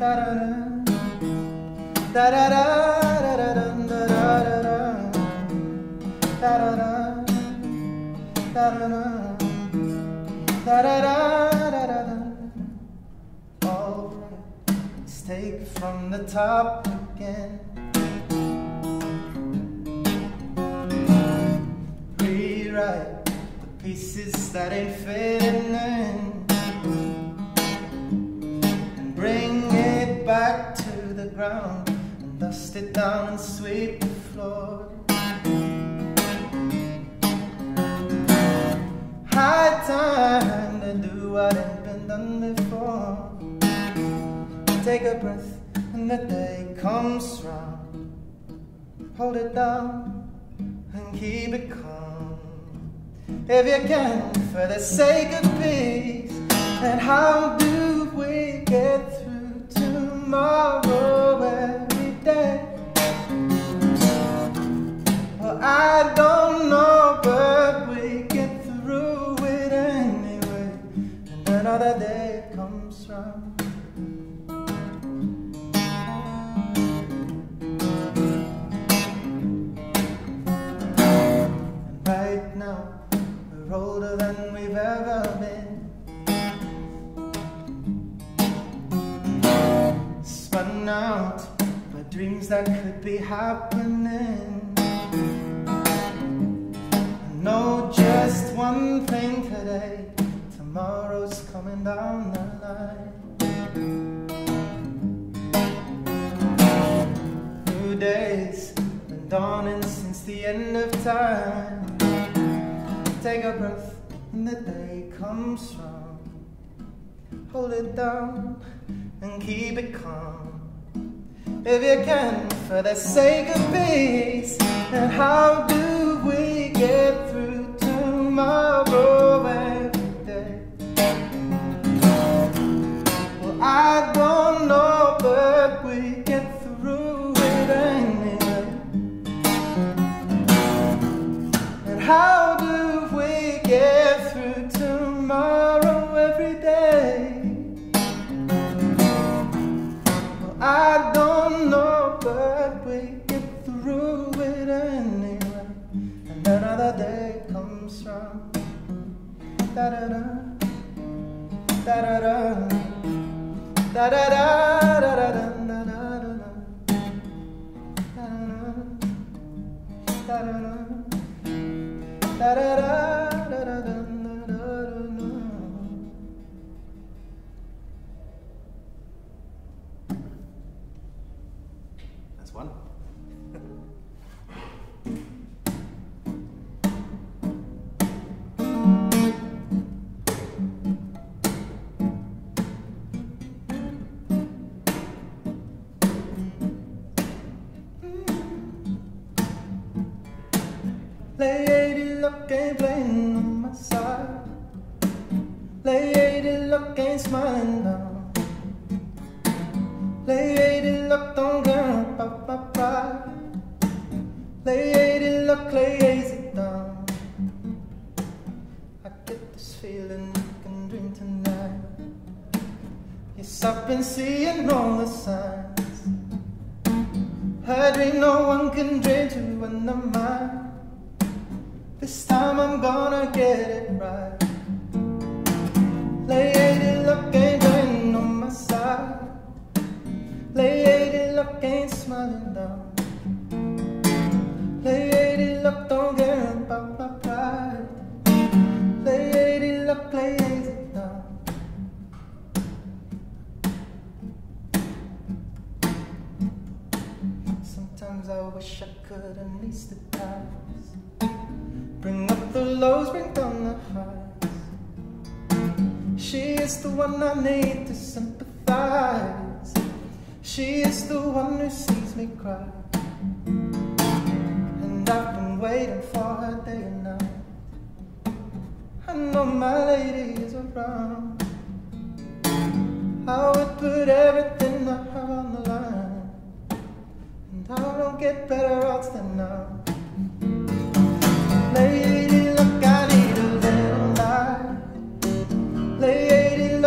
Let's take from the top again. Rewrite the pieces that ain't fitting in. Ground and dust it down and sweep the floor. High time to do what ain't been done before. Take a breath and the day comes round. Hold it down and keep it calm. If you can, for the sake of peace. And how do we get through tomorrow now, we're older than we've ever been. Spun out by dreams that could be happening. I know just one thing today. Tomorrow's coming down the line. New days been dawning since the end of time. Take a breath and the day comes round. Hold it down and keep it calm. If you can, for the sake of peace. And how da da da da da. Playing on my side. Lady luck ain't smiling down. Lady luck don't care about my pride. Lady luck lays it down. I get this feeling I can dream tonight. Yes, I've been seeing all the signs. I dream no one can dream to under mine. This time I'm gonna get it right. Lady luck ain't playing on my side. Lady luck ain't smiling down. Lady luck don't care about my pride. Lady luck lays it down. Sometimes I wish I could unleash the tides. Bring up the lows, bring down the highs. She is the one I need to sympathize. She is the one who sees me cry. And I've been waiting for her day and night. I know my lady is around. I would put everything I have on the line. And I don't get better odds than now.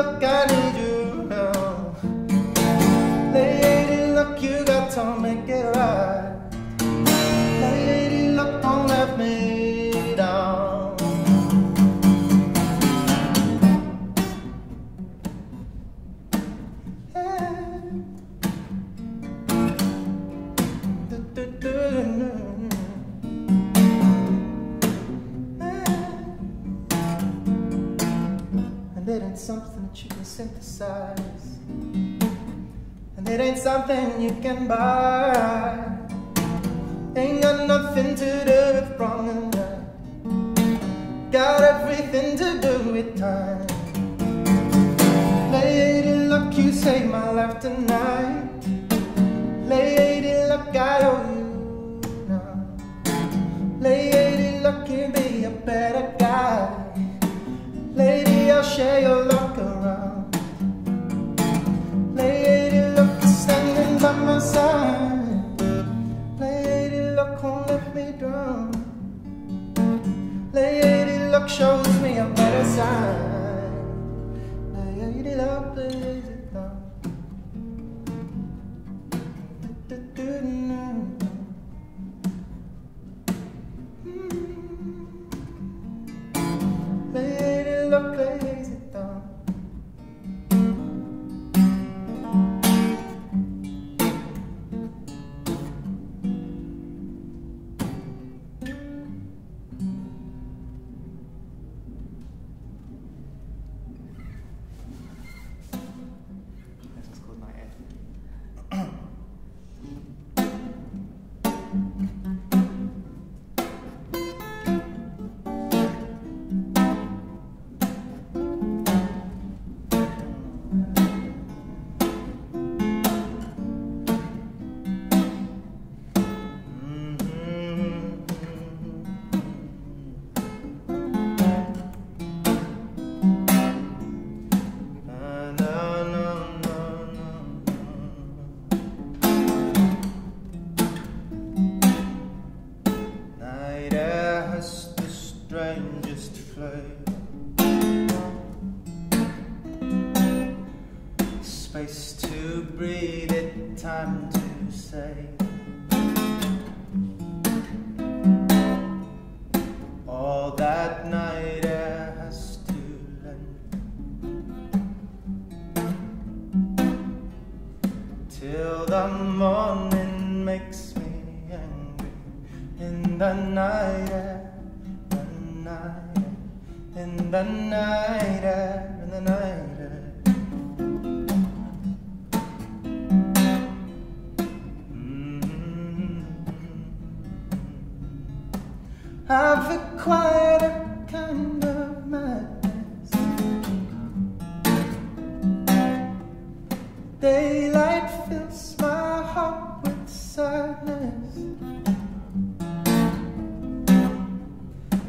Got it. Something that you can synthesize. And it ain't something you can buy. Ain't got nothing to do with wrong and right. Got everything to do with time. Lady luck, you saved my life tonight. Lady luck, I owe you now. Lady luck, you be a better guy. Lady, I'll share your luck shows me a better side. Space to breathe it, time to say. All that night air has to lend. Till the morning makes me angry. In the night air, the night air, in the night air, in the night air. I've acquired a kind of madness. Daylight fills my heart with sadness.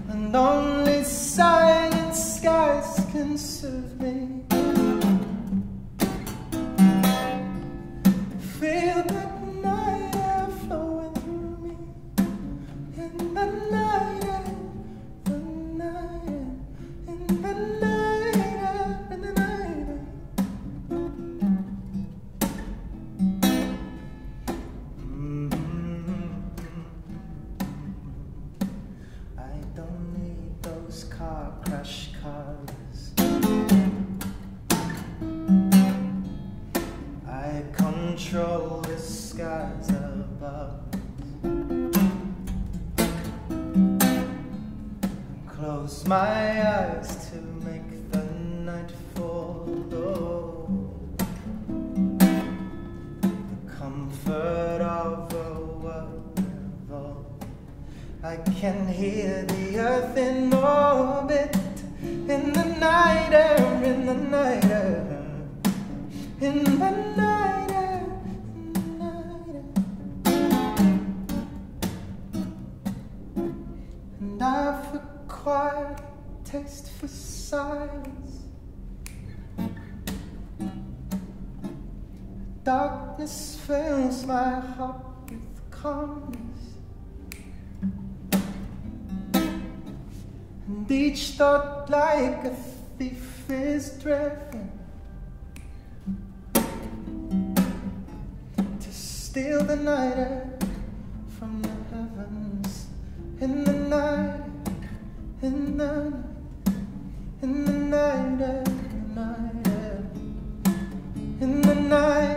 And only silent skies can soothe my eyes to make the night fall. The comfort of a world. I can hear the earth in orbit for silence. Darkness fills my heart with calmness. And each thought like a thief is driven to steal the night air from the heavens in the night, in the night, in the night air, in the night